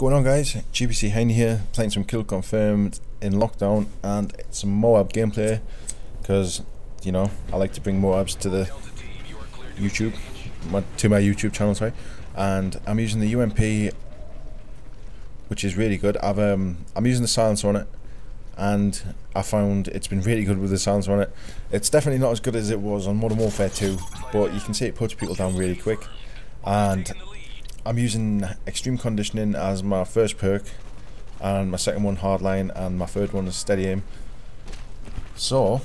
going on guys? GBC Henny here, playing some Kill Confirmed in lockdown and some Moab gameplay because, you know, I like to bring Moabs to the YouTube, my, to my YouTube channel, sorry. And I'm using the UMP, which is really good. I've um, I'm using the silencer on it and I found it's been really good with the silencer on it. It's definitely not as good as it was on Modern Warfare 2, but you can see it puts people down really quick. And I'm using extreme conditioning as my first perk and my second one hardline and my third one is steady aim. So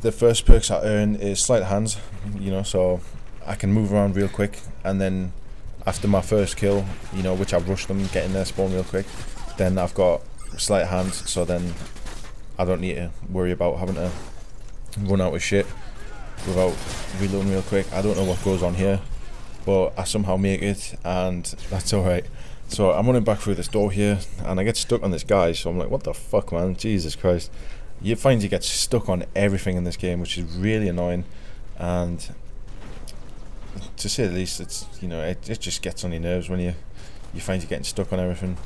the first perks I earn is sleight of hands, you know, so I can move around real quick and then after my first kill, you know, which I've rushed them, getting their spawn real quick, then I've got sleight of hands, so then I don't need to worry about having to run out of shit without reloading real quick. I don't know what goes on here but I somehow make it and that's alright. So I'm running back through this door here and I get stuck on this guy so I'm like what the fuck man? Jesus Christ. You find you get stuck on everything in this game which is really annoying and to say the least it's you know it, it just gets on your nerves when you you find you're getting stuck on everything.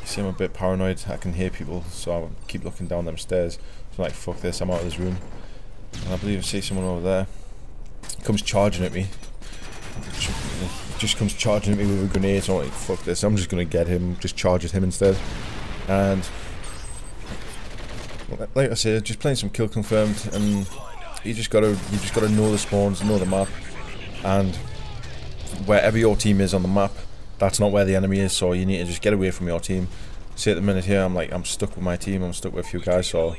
You see I'm a bit paranoid. I can hear people so I keep looking down them stairs. So I'm like fuck this I'm out of this room. And I believe I see someone over there. Comes charging at me just comes charging at me with a grenade, so I'm like, fuck this, I'm just gonna get him, just charge at him instead. And, like I said, just playing some kill confirmed, and you just gotta, you just gotta know the spawns, know the map, and wherever your team is on the map, that's not where the enemy is, so you need to just get away from your team. See, at the minute here, I'm like, I'm stuck with my team, I'm stuck with a few guys, so,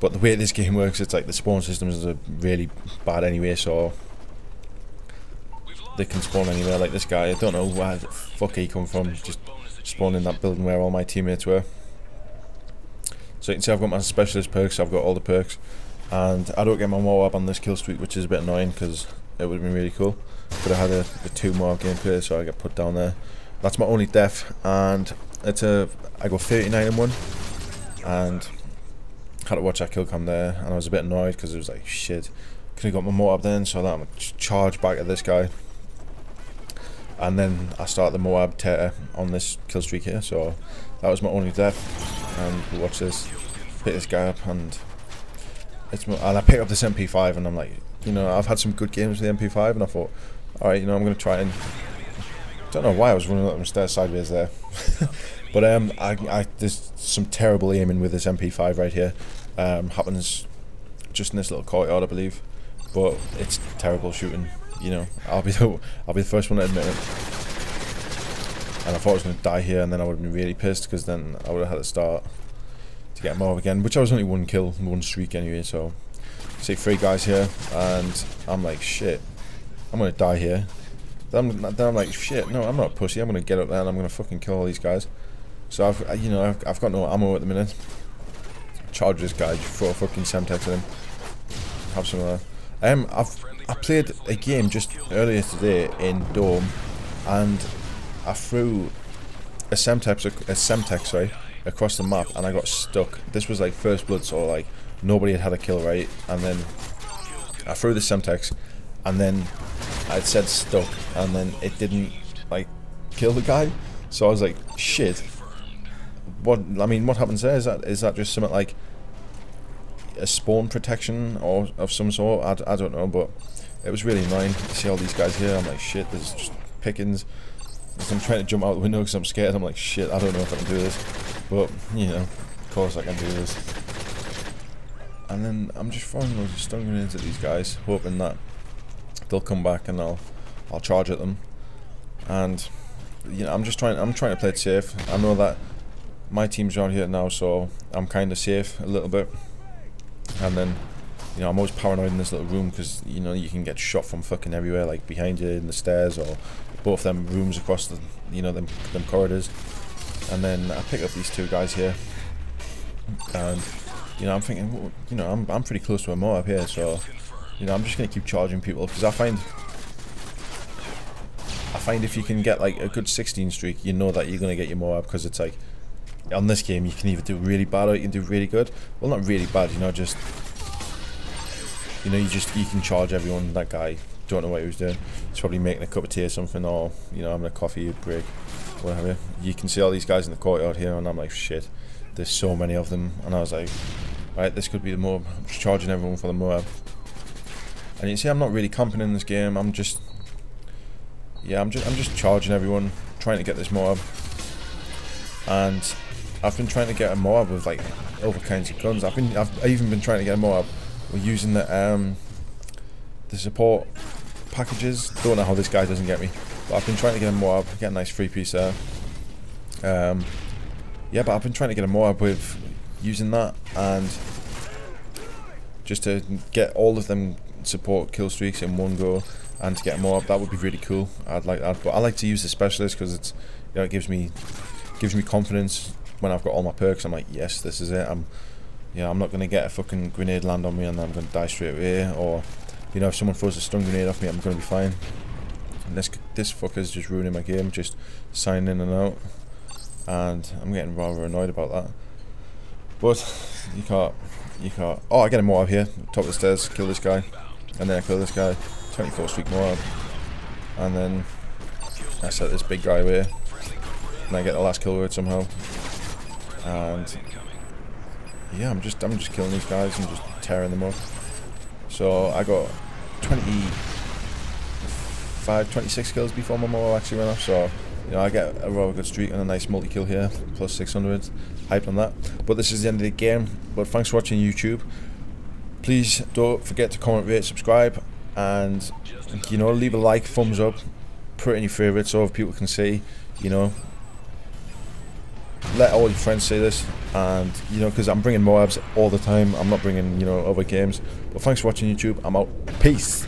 but the way this game works, it's like the spawn systems are really bad anyway, so they can spawn anywhere like this guy. I don't know where the fuck he come from, just spawning in that building where all my teammates were. So you can see I've got my specialist perks, I've got all the perks, and I don't get my Moab on this kill streak, which is a bit annoying because it would have been really cool. But I had a, a two Moab gameplay, so I get put down there. That's my only death, and it's a I go 39 and one, and had to watch that kill come there, and I was a bit annoyed because it was like shit. Could have got my Moab then, so that I'm charge back at this guy and then I start the Moab Teta on this kill streak here so that was my only death. And watch this pick this guy up and it's and I pick up this MP5 and I'm like you know I've had some good games with the MP5 and I thought alright you know I'm gonna try and don't know why I was running up the stairs sideways there. But um I, I there's some terrible aiming with this MP5 right here. Um happens just in this little courtyard I believe. But it's terrible shooting you know, I'll be the I'll be the first one to admit it. And I thought I was going to die here, and then I would have been really pissed because then I would have had to start to get more again. Which I was only one kill, one streak anyway. So, see three guys here, and I'm like, shit, I'm going to die here. Then I'm, then I'm like, shit, no, I'm not pussy. I'm going to get up there and I'm going to fucking kill all these guys. So I've, you know, I've, I've got no ammo at the minute. Charge this guy, throw a fucking semtex at him. Have some of that. Um, I've I played a game just earlier today in Dome, and I threw a semtex, a semtex, sorry, across the map, and I got stuck. This was like first blood, so like nobody had had a kill right, and then I threw the semtex, and then I said stuck, and then it didn't like kill the guy. So I was like, shit. What? I mean, what happens there? Is that is that just something like a spawn protection or of some sort? I, I don't know, but it was really annoying to see all these guys here. I'm like, shit, there's just pickings. I'm trying to jump out the window because I'm scared. I'm like, shit, I don't know if I can do this. But, you know, of course I can do this. And then I'm just throwing loads of stun grenades at these guys, hoping that they'll come back and I'll I'll charge at them. And you know, I'm just trying I'm trying to play it safe. I know that my team's around here now, so I'm kind of safe a little bit. And then you know, I'm always paranoid in this little room because, you know, you can get shot from fucking everywhere, like behind you in the stairs or both them rooms across the, you know, them, them corridors. And then I pick up these two guys here. And, you know, I'm thinking, well, you know, I'm, I'm pretty close to a up here, so, you know, I'm just going to keep charging people because I find, I find if you can get like a good 16 streak, you know that you're going to get your Moab because it's like, on this game you can either do really bad or you can do really good. Well, not really bad, you know, just you know, you just you can charge everyone. That guy don't know what he was doing. He's probably making a cup of tea or something, or you know having a coffee break, whatever. You can see all these guys in the courtyard here, and I'm like, shit, there's so many of them, and I was like, right, this could be the Moab. I'm just charging everyone for the Moab. And you see, I'm not really camping in this game. I'm just, yeah, I'm just, I'm just charging everyone, trying to get this Moab. And I've been trying to get a Moab with like other kinds of guns. I've been, I've even been trying to get a Moab We're using the um, the support packages. Don't know how this guy doesn't get me. But I've been trying to get a Moab, get a nice free piece there. Um, yeah, but I've been trying to get a Moab with using that and just to get all of them support kill streaks in one go and to get a Moab that would be really cool I'd like that but I like to use the specialist because it's you know it gives me gives me confidence when I've got all my perks I'm like yes this is it. I'm yeah I'm not gonna get a fucking grenade land on me and then I'm gonna die straight away or you know if someone throws a stun grenade off me I'm gonna be fine. And this this fucker's just ruining my game just signing in and out. And I'm getting rather annoyed about that. But you can't you can't oh I get a Moab here top of the stairs kill this guy and then I kill this guy 24 streak Moab. And then I set this big guy away and I get the last kill it somehow and yeah I'm just I'm just killing these guys and just tearing them up. So I got 25 26 kills before my Moab actually went off. So you know, I get a rather good streak and a nice multi-kill here, plus 600, Hyped on that. But this is the end of the game, but thanks for watching YouTube. Please don't forget to comment, rate, subscribe, and, you know, leave a like, thumbs up, put in your favourites so people can see, you know, let all your friends see this and you know because I'm bringing Moabs all the time. I'm not bringing you know other games. But thanks for watching YouTube. I'm out. Peace